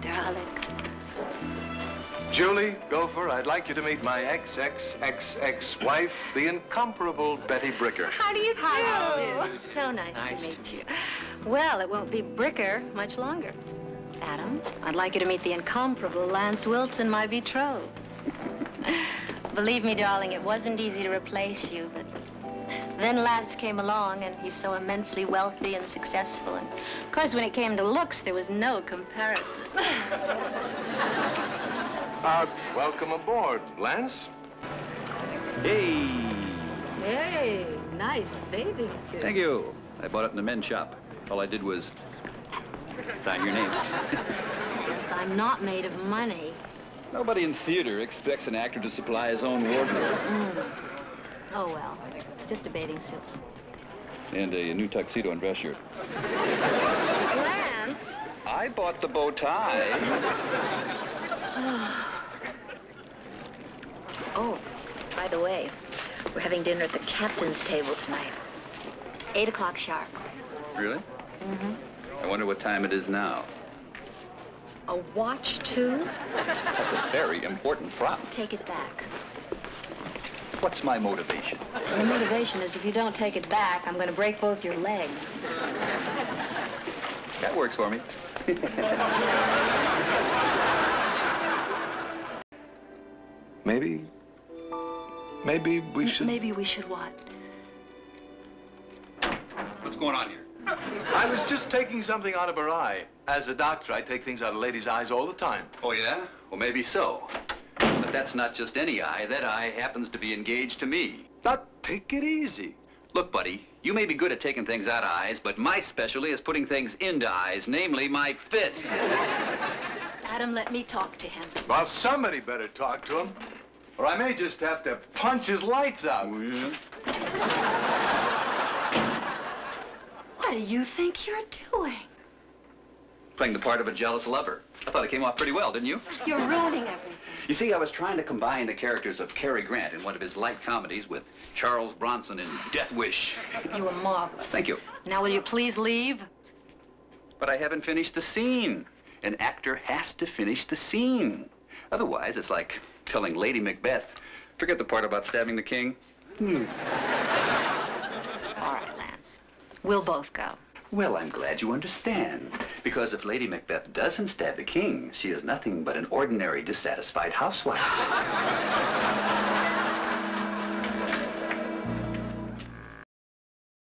darling. Julie, Gopher, I'd like you to meet my ex-ex-ex-ex-wife, the incomparable Betty Bricker. How do you do? How do you do? So nice, Nice to to meet you. Well, it won't be Bricker much longer. Adam, I'd like you to meet the incomparable Lance Wilson, my betrothed. Believe me, darling, it wasn't easy to replace you, but then Lance came along, and he's so immensely wealthy and successful. And, of course, when it came to looks, there was no comparison. Uh, welcome aboard, Lance. Hey! hey, nice bathing suit. Thank you. I bought it in the men's shop. All I did was sign your name. Yes, I'm not made of money. Nobody in theater expects an actor to supply his own wardrobe. Mm. Oh, well, it's just a bathing suit. And a new tuxedo and dress shirt. Lance! I bought the bow tie. Oh, by the way, we're having dinner at the captain's table tonight. Eight o'clock sharp. Really? Mm-hmm. I wonder what time it is now. A watch, too? That's a very important prop. Take it back. What's my motivation? The motivation is if you don't take it back, I'm going to break both your legs. That works for me. Maybe, maybe we should... Maybe we should what? What's going on here? I was just taking something out of her eye. As a doctor, I take things out of ladies' eyes all the time. Oh, yeah? Well, maybe so. But that's not just any eye. That eye happens to be engaged to me. Now, take it easy. Look, buddy, you may be good at taking things out of eyes, but my specialty is putting things into eyes, namely my fist. Adam, let me talk to him. Well, somebody better talk to him, or I may just have to punch his lights out. Oh, yeah? What do you think you're doing? Playing the part of a jealous lover. I thought it came off pretty well, didn't you? You're ruining everything. You see, I was trying to combine the characters of Cary Grant in one of his light comedies with Charles Bronson in Death Wish. You were marvelous. Thank you. Now, will you please leave? But I haven't finished the scene. An actor has to finish the scene. Otherwise, it's like telling Lady Macbeth, forget the part about stabbing the king. Hmm. All right, Lance. We'll both go. Well, I'm glad you understand. Because if Lady Macbeth doesn't stab the king, she is nothing but an ordinary dissatisfied housewife.